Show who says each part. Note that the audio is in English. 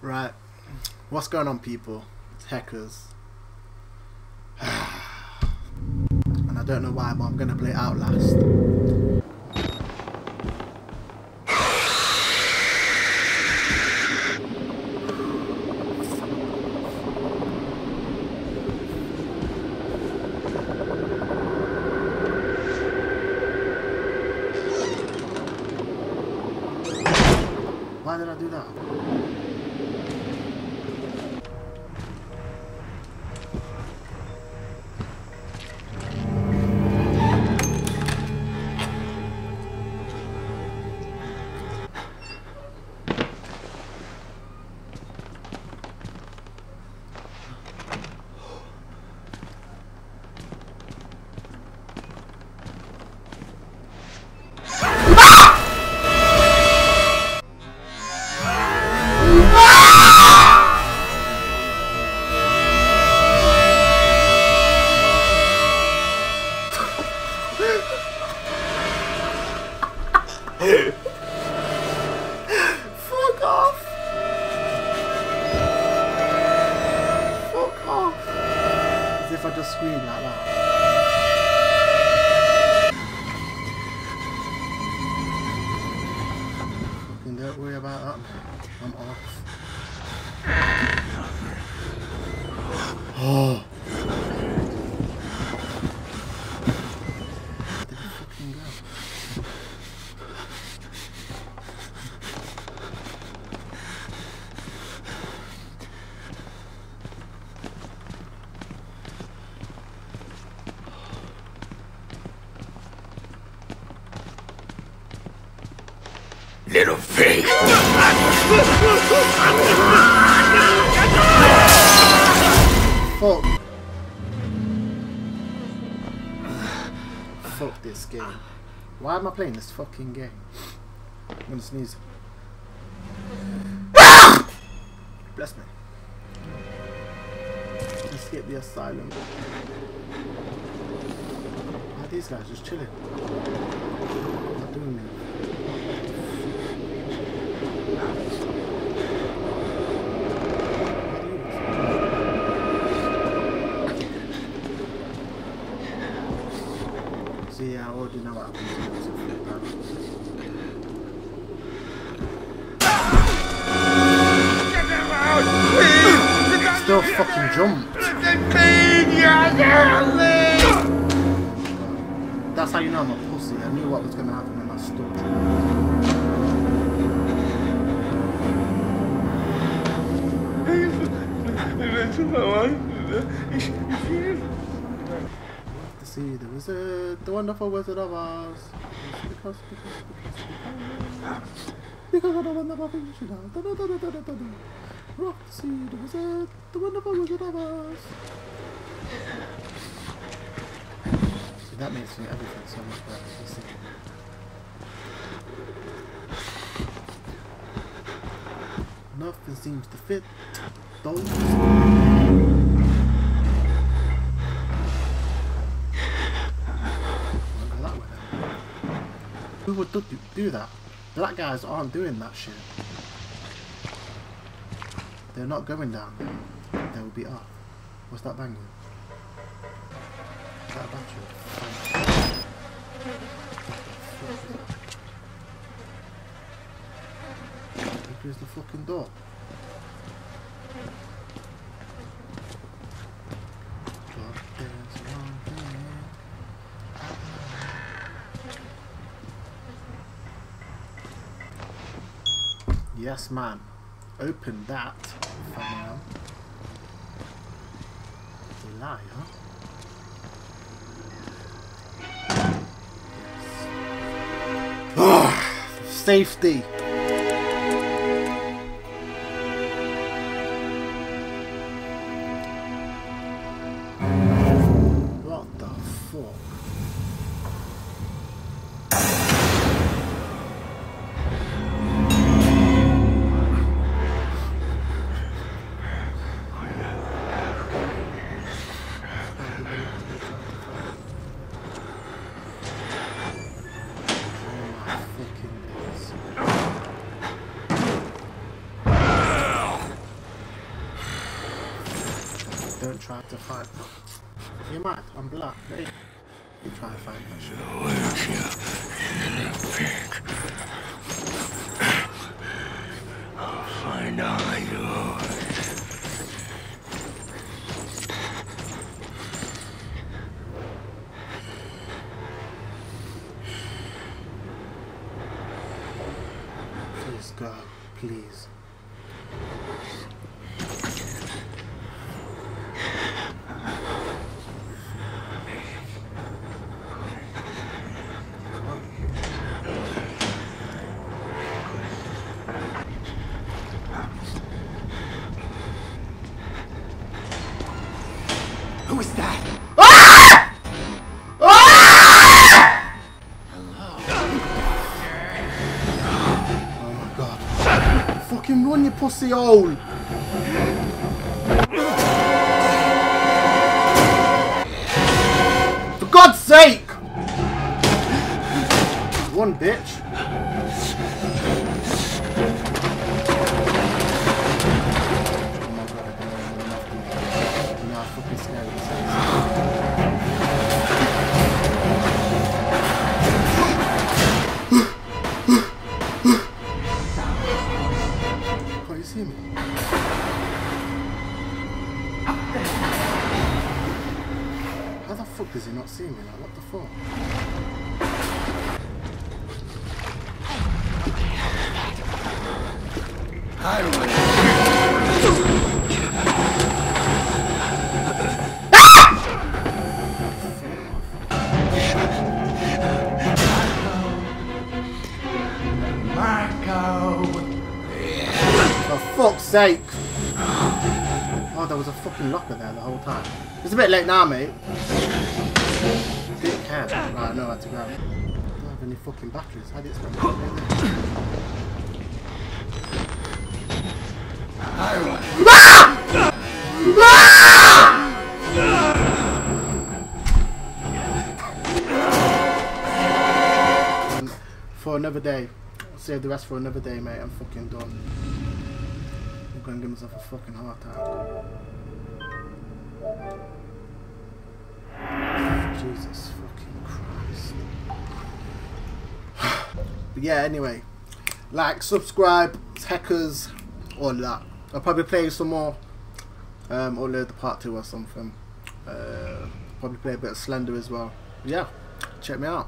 Speaker 1: Right. What's going on, people? It's Hekkerz. and I don't know why, but I'm gonna play Outlast. Why did I do that? Thank you. About that. I'm off. Oh. Where did he fucking go?
Speaker 2: Little pig.
Speaker 1: Fuck. Fuck this game. Why am I playing this fucking game? I'm gonna sneeze. Bless me. Get the asylum. Why are these guys just chilling? Not doing me. What happens to this. Still fucking jumped. That's how you know I'm a pussy. I knew what was gonna happen when I stood. To see the wizard, uh, the wonderful wizard of Oz. Because, because, because, because, because of the wonderful things she does. Da, da, da, da, da, da, da. Rock to see the wizard, uh, the wonderful wizard of Oz. See, that makes everything so much better. You see. Nothing seems to fit. Those. Who would do, do that? Black guys aren't doing that shit. They're not going down. They will be up. What's that banging? Is that a battery? Where's the fucking door? But there's one thing Yes, man. Open that for now. Liar. Yes. Ah, safety. Don't try to fight. You might. I'm black. Hey. You try to fight
Speaker 2: find all yours.
Speaker 1: Please go. Please. Fucking run, you pussy hole! For God's sake! One bitch. Fuck he not see me? Like, what the fuck?
Speaker 2: Marco!
Speaker 1: For fuck's sake! Oh, was a fucking locker there the whole time. It's a bit late now, mate. Dickhead. Right, I know how to grab. I don't have any fucking batteries. To do this? For another day. Save the rest for another day, mate. I'm fucking done. Gonna give myself a fucking heart attack. Jesus fucking Christ. but yeah, anyway. Like, subscribe, Hekkerz, all that. I'll probably play some more. Um, or load the part two or something. Uh, probably play a bit of Slender as well. Yeah, check me out.